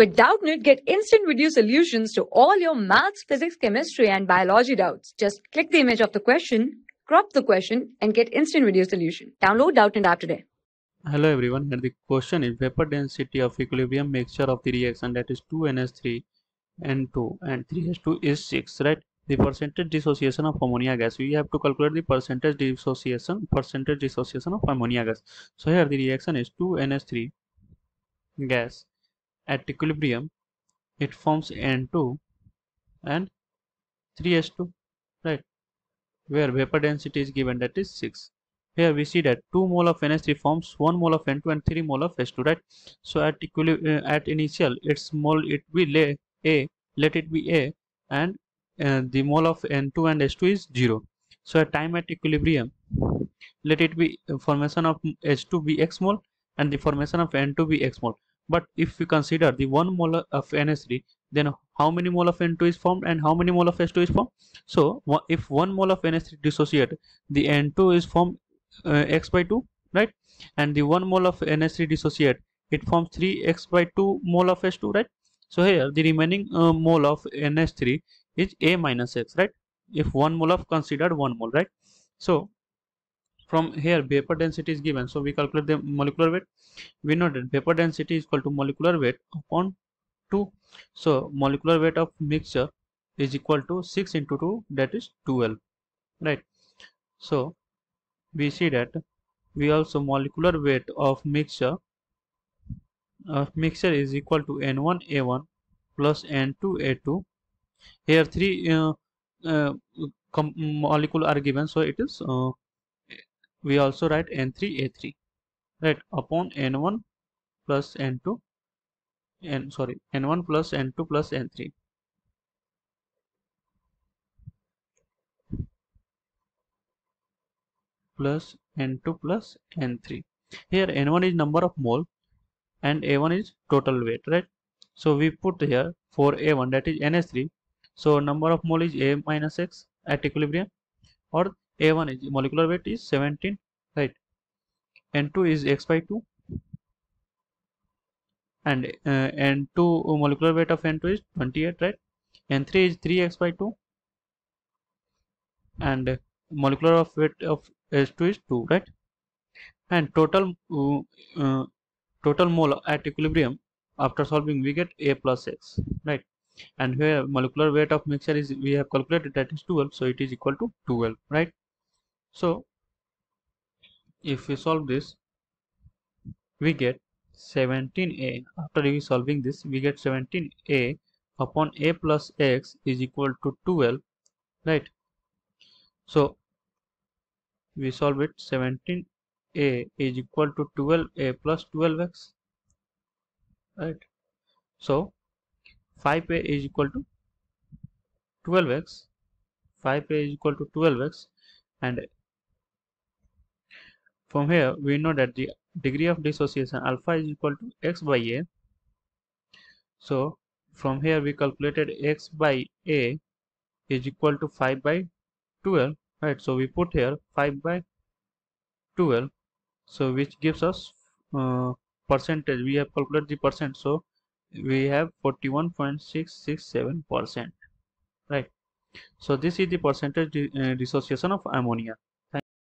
With Doubtnut, get instant video solutions to all your maths, physics, chemistry, and biology doubts. Just click the image of the question, crop the question, and get instant video solution. Download Doubtnut app today. Hello everyone, here the question is vapor density of equilibrium mixture of the reaction that is 2NH3 N2 and 3H2 is 6, right? The percentage dissociation of ammonia gas. We have to calculate the percentage dissociation, percentage dissociation of ammonia gas. So here the reaction is 2NH3 gas at equilibrium it forms N2 and 3H2 right? Where vapor density is given that is 6 here we see that 2 mole of NH3 forms 1 mole of N2 and 3 mole of H2 right? So at equilibrium uh, at initial its mole it will lay A let it be A and uh, the mole of N2 and H2 is 0 so at time at equilibrium let it be uh, formation of H2 be X mole and the formation of N2 be X mole but if we consider the 1 mole of NH3 then how many mole of N2 is formed and how many mole of H2 is formed? So if 1 mole of NH3 dissociate the N2 is formed uh, x by 2 right? And the 1 mole of NH3 dissociate it forms 3x by 2 mole of H2 right? So here the remaining uh, mole of NH3 is A minus X right? If 1 mole of considered 1 mole right? So from here vapor density is given. So we calculate the molecular weight. We know that vapor density is equal to molecular weight upon 2 so molecular weight of mixture is equal to 6 into 2 that is 12 right? So we see that we also molecular weight of mixture of mixture is equal to n1 a1 plus n2 a2 here three uh, uh, molecule are given. So it is uh, we also write n3 a3 right upon n1 plus n2 n sorry n1 plus n2 plus n3 plus n2 plus n3 here n1 is number of mole and a1 is total weight right? So we put here for a1 that is nh3 so number of mole is a minus x at equilibrium or a1 is molecular weight is 17 right? N2 is x by 2 and uh, n2 molecular weight of n2 is 28 right? N3 is 3x by 2 and molecular of weight of s2 is 2 right? And total uh, uh, total mole at equilibrium after solving we get a plus x right? And here molecular weight of mixture is we have calculated that is 12 so it is equal to 12 right so if we solve this we get 17a after we solving this we get 17a upon a plus x is equal to 12 right? So we solve it. 17a is equal to 12a plus 12x right? So 5a is equal to 12x 5a is equal to 12x and from here, we know that the degree of dissociation alpha is equal to x by a. So from here we calculated x by a is equal to 5 by 12 right? So we put here 5 by 12 so which gives us uh, percentage. We have calculated the percent so we have 41.667 percent right? So this is the percentage uh, dissociation of ammonia